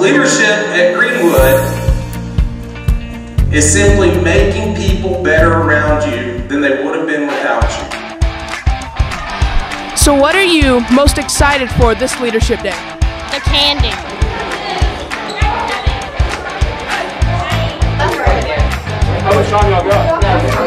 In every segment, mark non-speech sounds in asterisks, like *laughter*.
leadership at Greenwood is simply making people better around you than they would have been without you. So, what are you most excited for this Leadership Day? The candy. How much time y'all got?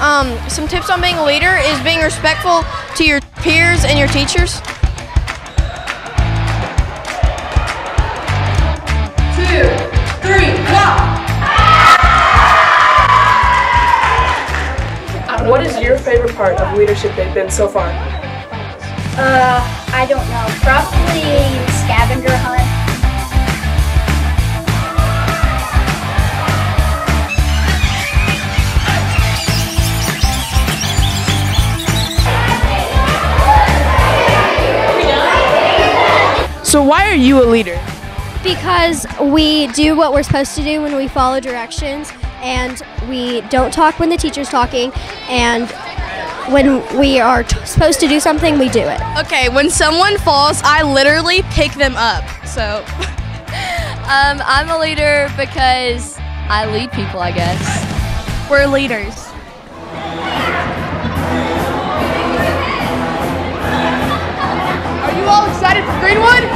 Um, some tips on being a leader is being respectful to your peers and your teachers. two, three, go! What is your favorite part of Leadership they've been so far? Uh, I don't know. Probably So why are you a leader? Because we do what we're supposed to do when we follow directions and we don't talk when the teacher's talking and when we are t- supposed to do something, we do it. Okay, when someone falls, I literally pick them up. So *laughs* um, I'm a leader because I lead people, I guess. We're leaders. Are you all excited for Greenwood?